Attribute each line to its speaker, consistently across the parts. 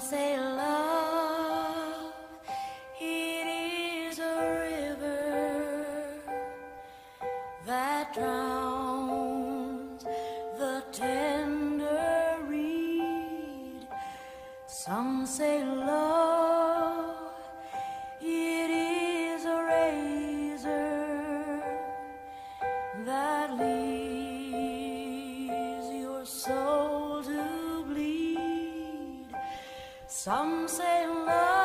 Speaker 1: Say. Some say love.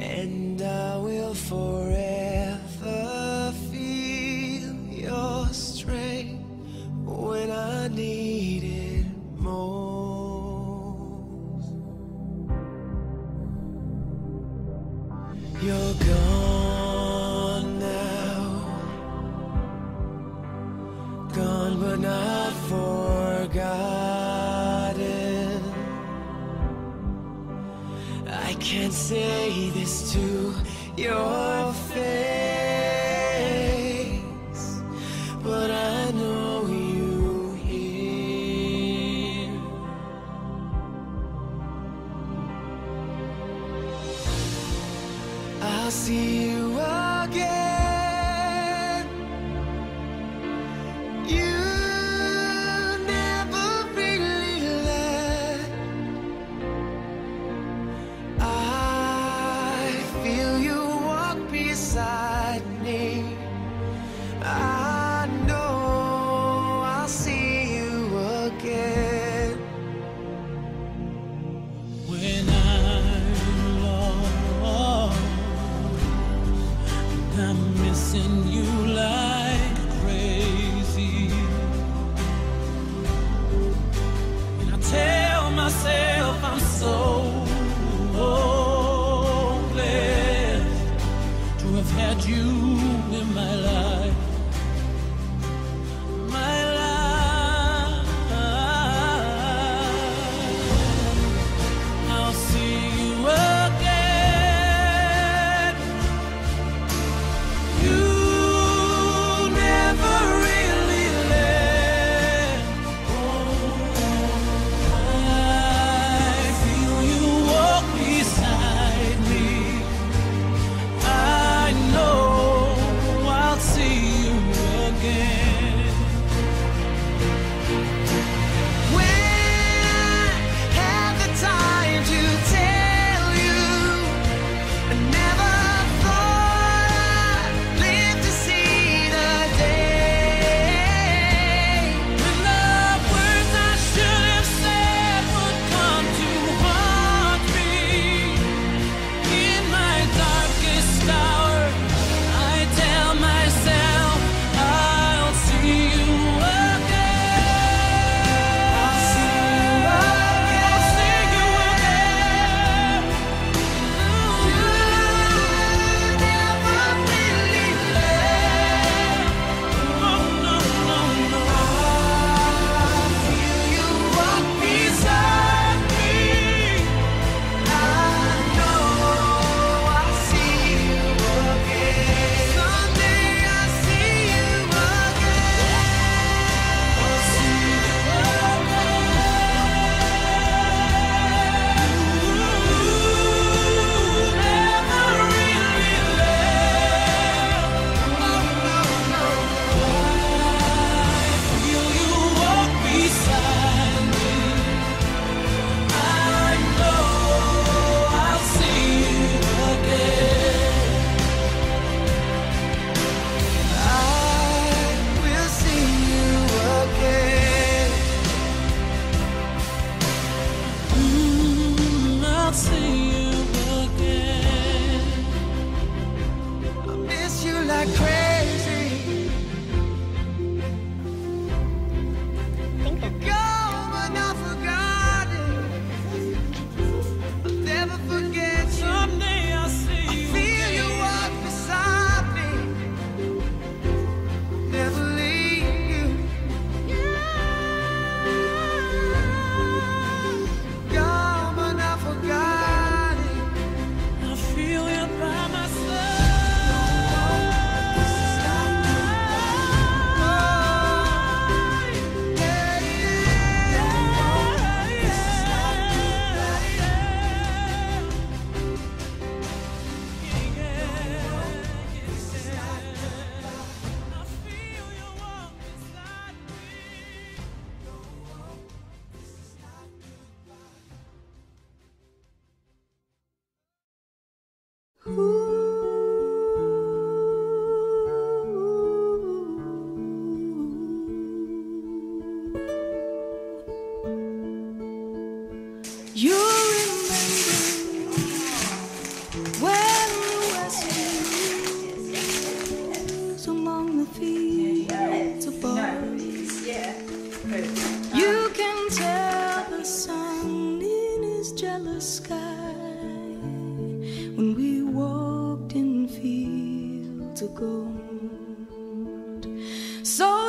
Speaker 1: and
Speaker 2: I will forever. I can't say this to your face.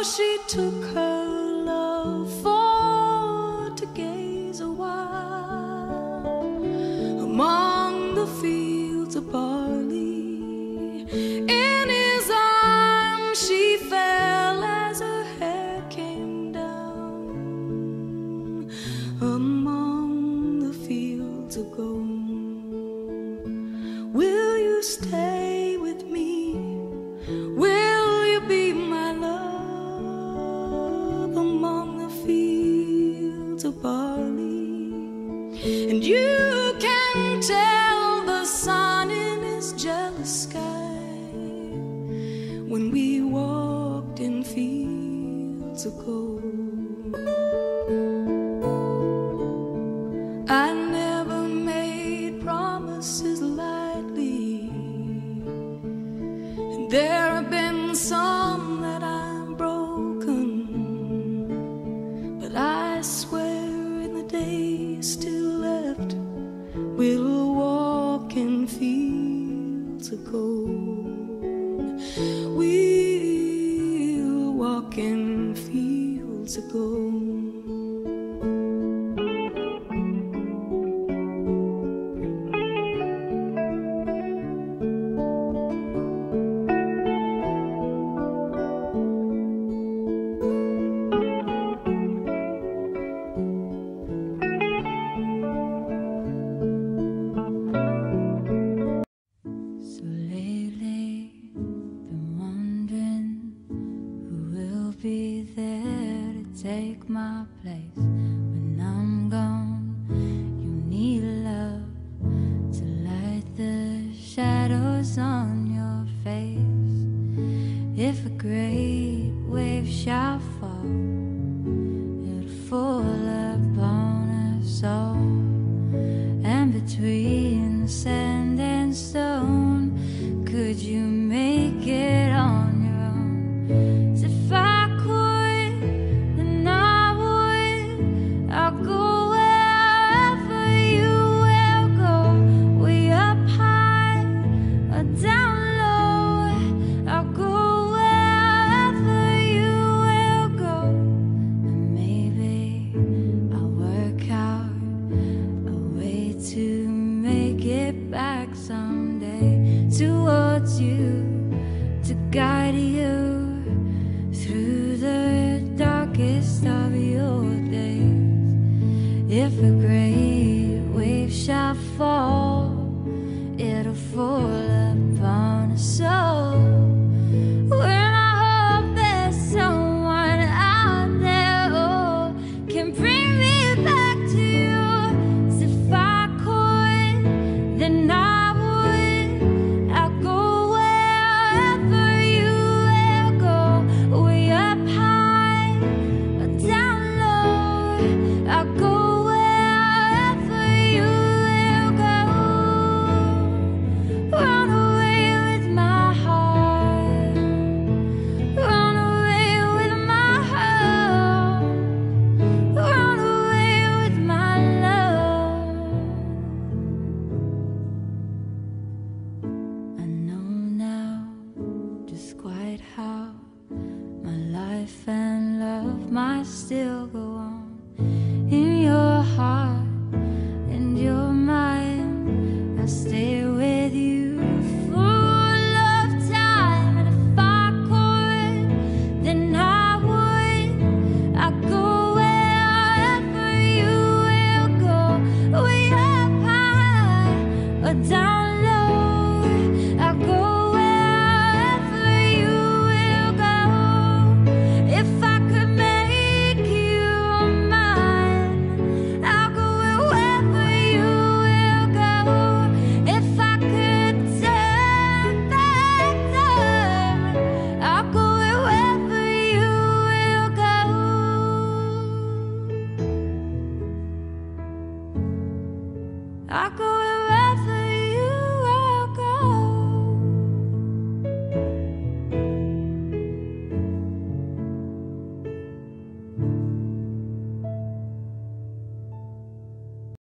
Speaker 3: she took her love for to gaze awhile among the fields of barley. In his arms she fell as her hair came down among the fields of gold. Will you stay? passes lightly. And there
Speaker 1: be there to take my place. fall.